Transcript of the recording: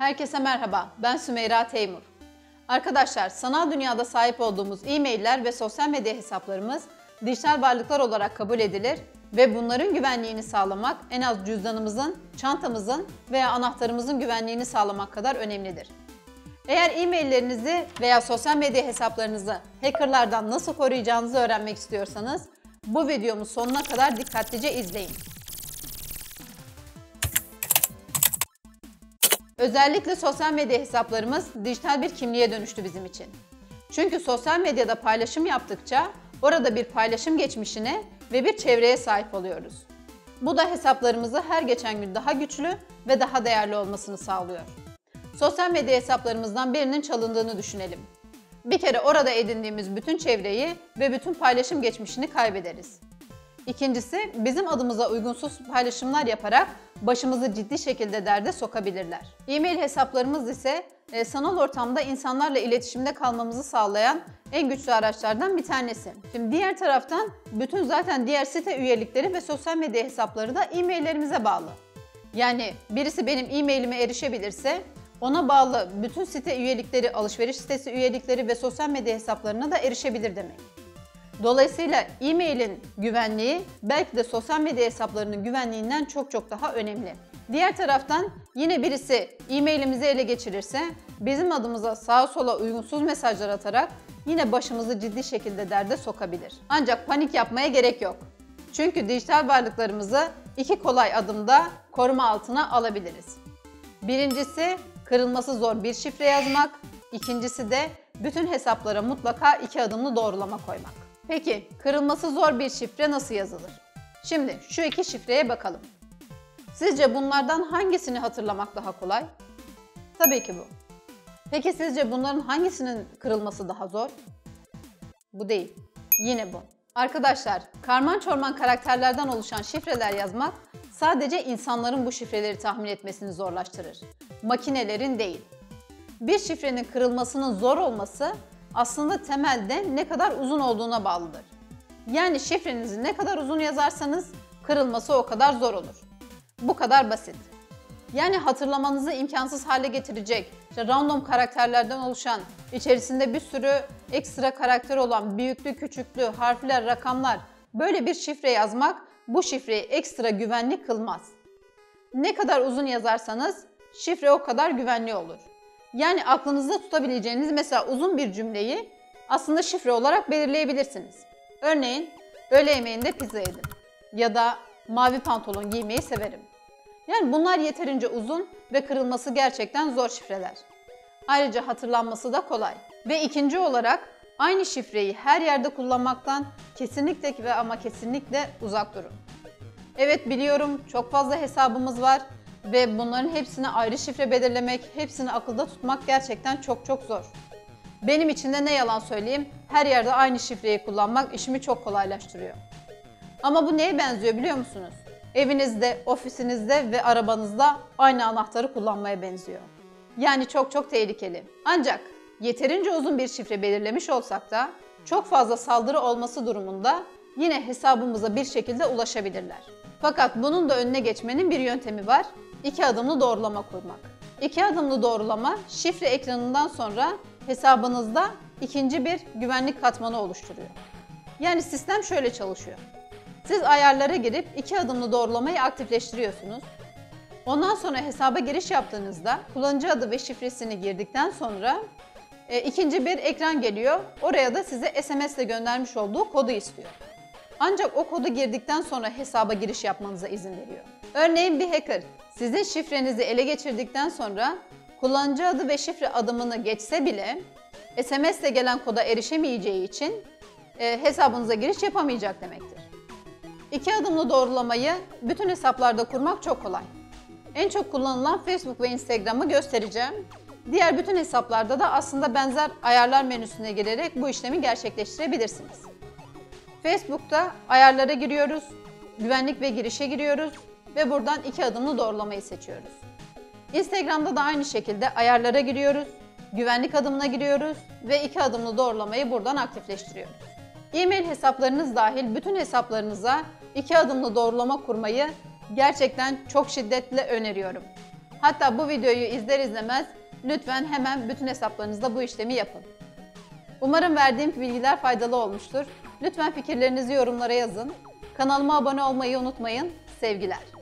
Herkese merhaba, ben Sümeyra Teymur. Arkadaşlar, sanal dünyada sahip olduğumuz e-mailler ve sosyal medya hesaplarımız dijital varlıklar olarak kabul edilir ve bunların güvenliğini sağlamak en az cüzdanımızın, çantamızın veya anahtarımızın güvenliğini sağlamak kadar önemlidir. Eğer e-maillerinizi veya sosyal medya hesaplarınızı hackerlardan nasıl koruyacağınızı öğrenmek istiyorsanız bu videomu sonuna kadar dikkatlice izleyin. Özellikle sosyal medya hesaplarımız dijital bir kimliğe dönüştü bizim için. Çünkü sosyal medyada paylaşım yaptıkça orada bir paylaşım geçmişine ve bir çevreye sahip oluyoruz. Bu da hesaplarımızı her geçen gün daha güçlü ve daha değerli olmasını sağlıyor. Sosyal medya hesaplarımızdan birinin çalındığını düşünelim. Bir kere orada edindiğimiz bütün çevreyi ve bütün paylaşım geçmişini kaybederiz. İkincisi, bizim adımıza uygunsuz paylaşımlar yaparak başımızı ciddi şekilde derde sokabilirler. E-mail hesaplarımız ise e, sanal ortamda insanlarla iletişimde kalmamızı sağlayan en güçlü araçlardan bir tanesi. Şimdi diğer taraftan bütün zaten diğer site üyelikleri ve sosyal medya hesapları da e-maillerimize bağlı. Yani birisi benim e-mailime erişebilirse ona bağlı bütün site üyelikleri, alışveriş sitesi üyelikleri ve sosyal medya hesaplarına da erişebilir demek. Dolayısıyla e-mailin güvenliği belki de sosyal medya hesaplarının güvenliğinden çok çok daha önemli. Diğer taraftan yine birisi e-mailimizi ele geçirirse bizim adımıza sağa sola uygunsuz mesajlar atarak yine başımızı ciddi şekilde derde sokabilir. Ancak panik yapmaya gerek yok. Çünkü dijital varlıklarımızı iki kolay adımda koruma altına alabiliriz. Birincisi kırılması zor bir şifre yazmak, ikincisi de bütün hesaplara mutlaka iki adımlı doğrulama koymak. Peki kırılması zor bir şifre nasıl yazılır? Şimdi şu iki şifreye bakalım. Sizce bunlardan hangisini hatırlamak daha kolay? Tabii ki bu. Peki sizce bunların hangisinin kırılması daha zor? Bu değil. Yine bu. Arkadaşlar, karman çorman karakterlerden oluşan şifreler yazmak sadece insanların bu şifreleri tahmin etmesini zorlaştırır. Makinelerin değil. Bir şifrenin kırılmasının zor olması aslında temelde ne kadar uzun olduğuna bağlıdır. Yani şifrenizi ne kadar uzun yazarsanız kırılması o kadar zor olur. Bu kadar basit. Yani hatırlamanızı imkansız hale getirecek, işte random karakterlerden oluşan, içerisinde bir sürü ekstra karakter olan büyüklü, küçüklü, harfler, rakamlar böyle bir şifre yazmak bu şifreyi ekstra güvenli kılmaz. Ne kadar uzun yazarsanız şifre o kadar güvenli olur. Yani aklınızda tutabileceğiniz mesela uzun bir cümleyi aslında şifre olarak belirleyebilirsiniz. Örneğin öğle yemeğinde pizza yedim ya da mavi pantolon giymeyi severim. Yani bunlar yeterince uzun ve kırılması gerçekten zor şifreler. Ayrıca hatırlanması da kolay. Ve ikinci olarak aynı şifreyi her yerde kullanmaktan kesinlikle ve ama kesinlikle uzak durun. Evet biliyorum çok fazla hesabımız var ve bunların hepsine ayrı şifre belirlemek, hepsini akılda tutmak gerçekten çok çok zor. Benim için de ne yalan söyleyeyim, her yerde aynı şifreyi kullanmak işimi çok kolaylaştırıyor. Ama bu neye benziyor biliyor musunuz? Evinizde, ofisinizde ve arabanızda aynı anahtarı kullanmaya benziyor. Yani çok çok tehlikeli. Ancak yeterince uzun bir şifre belirlemiş olsak da çok fazla saldırı olması durumunda yine hesabımıza bir şekilde ulaşabilirler. Fakat bunun da önüne geçmenin bir yöntemi var. İki adımlı doğrulama kurmak. İki adımlı doğrulama şifre ekranından sonra hesabınızda ikinci bir güvenlik katmanı oluşturuyor. Yani sistem şöyle çalışıyor. Siz ayarlara girip iki adımlı doğrulamayı aktifleştiriyorsunuz. Ondan sonra hesaba giriş yaptığınızda kullanıcı adı ve şifresini girdikten sonra e, ikinci bir ekran geliyor. Oraya da size SMS ile göndermiş olduğu kodu istiyor. Ancak o kodu girdikten sonra hesaba giriş yapmanıza izin veriyor. Örneğin bir hacker sizin şifrenizi ele geçirdikten sonra kullanıcı adı ve şifre adımını geçse bile SMS ile gelen koda erişemeyeceği için e, hesabınıza giriş yapamayacak demektir. İki adımlı doğrulamayı bütün hesaplarda kurmak çok kolay. En çok kullanılan Facebook ve Instagram'ı göstereceğim. Diğer bütün hesaplarda da aslında benzer ayarlar menüsüne girerek bu işlemi gerçekleştirebilirsiniz. Facebook'ta ayarlara giriyoruz, güvenlik ve girişe giriyoruz ve buradan iki adımlı doğrulamayı seçiyoruz. Instagram'da da aynı şekilde ayarlara giriyoruz, güvenlik adımına giriyoruz ve iki adımlı doğrulamayı buradan aktifleştiriyoruz. E-mail hesaplarınız dahil bütün hesaplarınıza iki adımlı doğrulama kurmayı gerçekten çok şiddetle öneriyorum. Hatta bu videoyu izler izlemez lütfen hemen bütün hesaplarınızda bu işlemi yapın. Umarım verdiğim bilgiler faydalı olmuştur. Lütfen fikirlerinizi yorumlara yazın. Kanalıma abone olmayı unutmayın. Sevgiler.